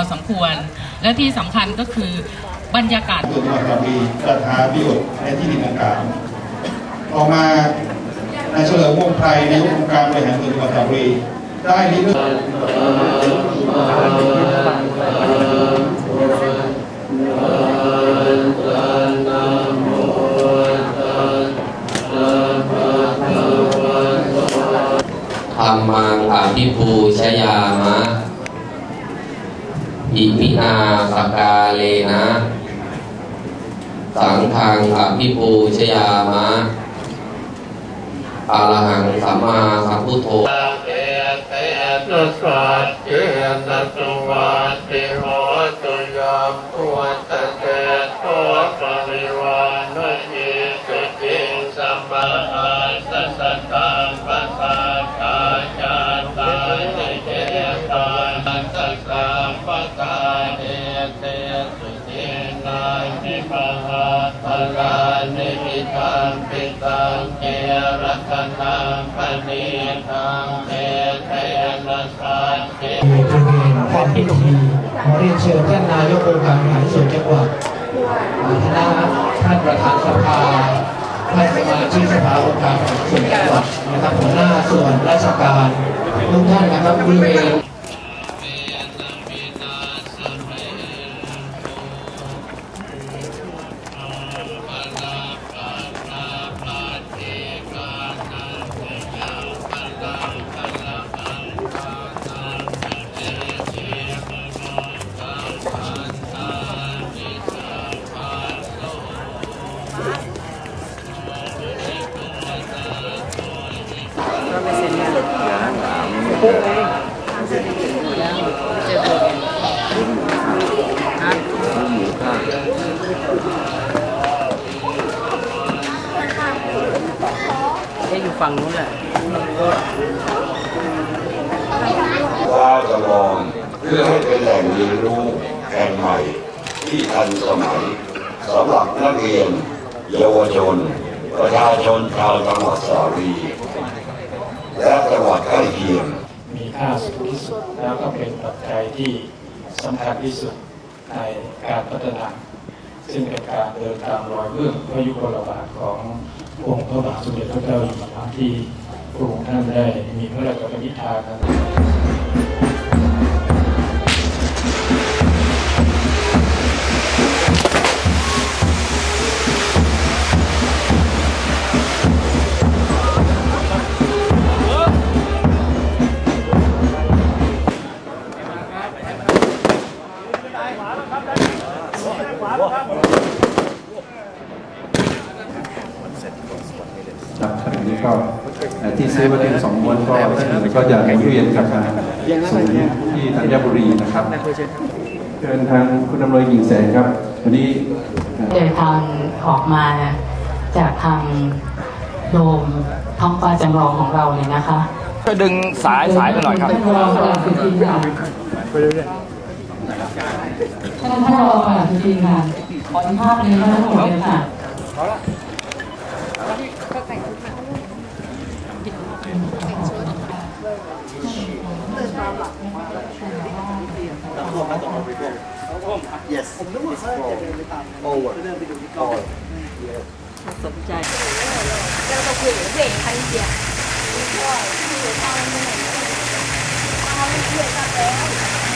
อสมควร และที่สำคัญก็คือบรรยากาศส่วนจังหวัดกระบี่ประธานประโยชน์ในที่ดินดังกล่าวต่อมานายเฉลิมวงไพรนายกองค์การบริหารส่วนจังหวัดกระบี่ได้ริเริ่ธรรมังอภิปูชยามะ อิมินาสกาเลนะ สังฆังอภิปูชยามะอารหังสัมมาสัมพุทโธเอเตนะสัจเจนะสวัต ปะหะตะลานิพิตังปิตังเกรัตนังปณิทังเตเทนะสัจเจบริเวณแท่นพิธีขอเรียนเชิญท่านนายกองค์การบริหารส่วนจังหวัดคณะท่านประธานสภาท่านสมาชิกสภาองค์การบริหารส่วนจังหวัดนะครับหัวหน้าส่วนราชการทุกท่านนะครับบริเวณ ว่าจะมองเพื่อให้เป็นแหล่งเรียนรู้แห่งใหม่ที่ทันสมัยสำหรับนักเรียน เยาวชน ประชาชนชาวจังหวัดสระบุรี และจังหวัดใกล้เคียง มีค่าสูงที่สุดแล้วก็เป็นปัจจัยที่สำคัญที่สุดในการพัฒนา ซึ่งเป็นการเดินตามรอยเบื้องพระยุคลบาทขององค์พระบาทสมเด็จพระเจ้าอยู่หัวที่พระองค์ท่านได้มีพระราชปณิธาน ครับขณะนี้ก็ที่ซื้อมาถึงสองม้วนก็ก็จะหมุนเวียนกลับมาศูนย์ที่ธัญบุรีนะครับเชิญทางคุณดำรงหญิงแสงครับวันนี้เดินทางออกมาจากทางโดมท้องฟ้าจำลองของเราเลยนะคะช่วยดึงสายสายไปหน่อยครับ ท่านรองประหลัดสุทินค่ะท่านรองประหลัดสุทินค่ะ ขออนุญาตเลยนะทั้งหมดเลยค่ะ Hãy subscribe cho kênh Ghiền Mì Gõ Để không bỏ lỡ